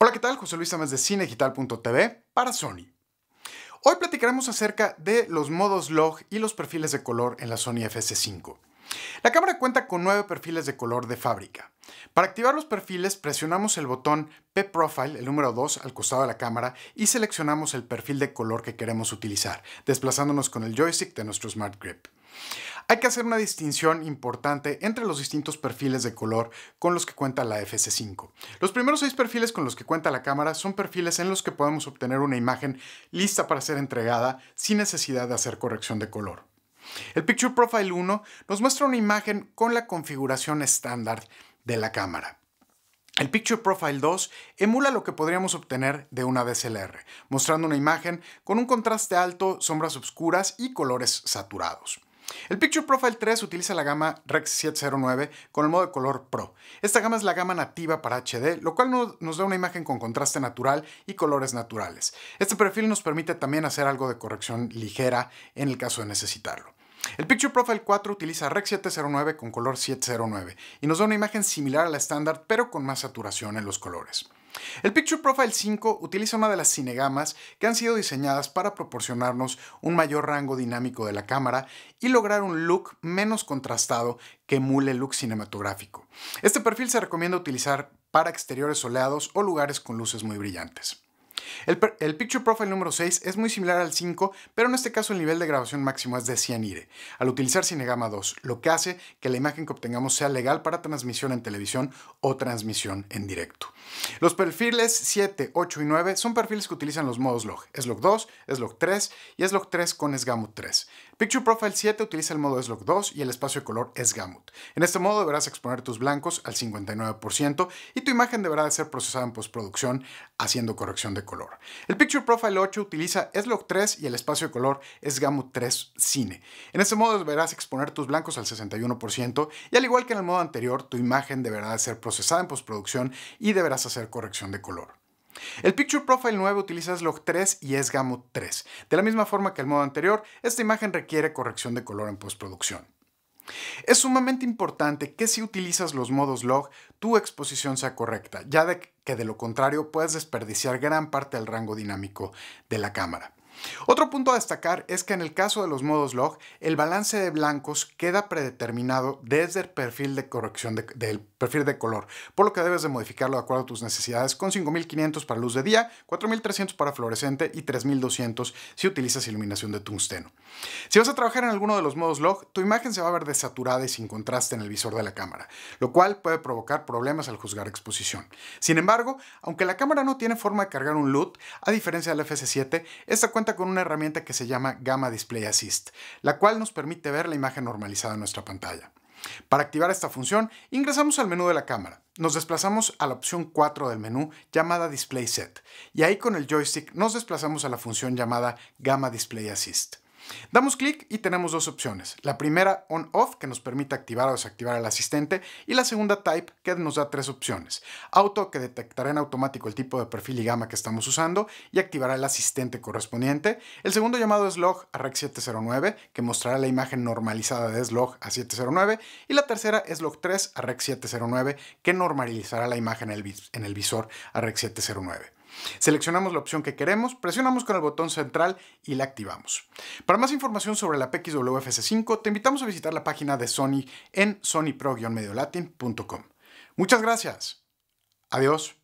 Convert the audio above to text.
Hola, ¿qué tal? José Luis Ames de cinedigital.tv para Sony. Hoy platicaremos acerca de los modos log y los perfiles de color en la Sony FS5. La cámara cuenta con nueve perfiles de color de fábrica. Para activar los perfiles presionamos el botón P-Profile, el número 2, al costado de la cámara y seleccionamos el perfil de color que queremos utilizar, desplazándonos con el joystick de nuestro Smart Grip. Hay que hacer una distinción importante entre los distintos perfiles de color con los que cuenta la FS5. Los primeros seis perfiles con los que cuenta la cámara son perfiles en los que podemos obtener una imagen lista para ser entregada sin necesidad de hacer corrección de color. El Picture Profile 1 nos muestra una imagen con la configuración estándar de la cámara. El Picture Profile 2 emula lo que podríamos obtener de una DSLR, mostrando una imagen con un contraste alto, sombras oscuras y colores saturados. El Picture Profile 3 utiliza la gama Rex 709 con el modo de color Pro. Esta gama es la gama nativa para HD, lo cual nos da una imagen con contraste natural y colores naturales. Este perfil nos permite también hacer algo de corrección ligera en el caso de necesitarlo. El Picture Profile 4 utiliza Rec 709 con color 709 y nos da una imagen similar a la estándar pero con más saturación en los colores. El Picture Profile 5 utiliza una de las cinegamas que han sido diseñadas para proporcionarnos un mayor rango dinámico de la cámara y lograr un look menos contrastado que emule el look cinematográfico. Este perfil se recomienda utilizar para exteriores soleados o lugares con luces muy brillantes. El, Picture Profile número 6 es muy similar al 5, pero en este caso el nivel de grabación máximo es de 100 IRE, al utilizar Cinegama 2, lo que hace que la imagen que obtengamos sea legal para transmisión en televisión o transmisión en directo. Los perfiles 7, 8 y 9 son perfiles que utilizan los modos log, S-Log 2, S-Log 3 y S-Log 3 con SGAMUT 3. Picture Profile 7 utiliza el modo S-Log 2 y el espacio de color SGAMUT. En este modo deberás exponer tus blancos al 59% y tu imagen deberá de ser procesada en postproducción haciendo corrección de color. El Picture Profile 8 utiliza S-Log 3 y el espacio de color es Gamut 3 Cine. En este modo deberás exponer tus blancos al 61% y al igual que en el modo anterior, tu imagen deberá de ser procesada en postproducción y deberás hacer corrección de color. El Picture Profile 9 utiliza S-Log 3 y S-Gamut 3. De la misma forma que el modo anterior, esta imagen requiere corrección de color en postproducción. Es sumamente importante que si utilizas los modos log, tu exposición sea correcta, ya de que de lo contrario puedes desperdiciar gran parte del rango dinámico de la cámara. Otro punto a destacar es que en el caso de los modos log, el balance de blancos queda predeterminado desde el perfil de corrección del perfil de color, por lo que debes de modificarlo de acuerdo a tus necesidades con 5500 para luz de día, 4300 para fluorescente y 3200 si utilizas iluminación de tungsteno. Si vas a trabajar en alguno de los modos log, tu imagen se va a ver desaturada y sin contraste en el visor de la cámara, lo cual puede provocar problemas al juzgar exposición. Sin embargo, aunque la cámara no tiene forma de cargar un LUT, a diferencia del FS7, esta cuenta con una herramienta que se llama Gamma Display Assist, la cual nos permite ver la imagen normalizada en nuestra pantalla. Para activar esta función, ingresamos al menú de la cámara. Nos desplazamos a la opción 4 del menú llamada Display Set y ahí con el joystick nos desplazamos a la función llamada Gamma Display Assist. Damos clic y tenemos dos opciones. La primera on-off que nos permite activar o desactivar al asistente y la segunda type que nos da tres opciones. Auto que detectará en automático el tipo de perfil y gama que estamos usando y activará el asistente correspondiente. El segundo llamado es log a Rec 709 que mostrará la imagen normalizada de slog a 709 y la tercera es log 3 a Rec 709 que normalizará la imagen en el visor a Rec 709. Seleccionamos la opción que queremos, presionamos con el botón central y la activamos. Para más información sobre la PXWFS5, te invitamos a visitar la página de Sony en sonypro-mediolatin.com. Muchas gracias. Adiós.